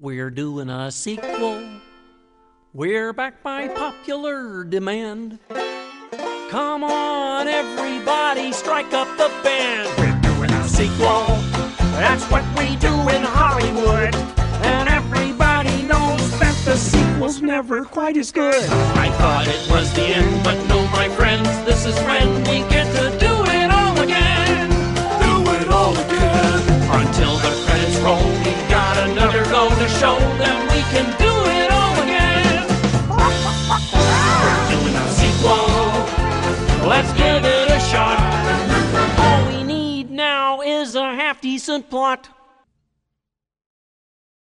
We're doing a sequel. We're back by popular demand. Come on, everybody, strike up the band. We're doing a sequel. That's what we do in Hollywood. And everybody knows that the sequel's never quite as good. I thought it was to show them we can do it all again. We're doing a sequel. Let's give it a shot. All we need now is a half decent plot.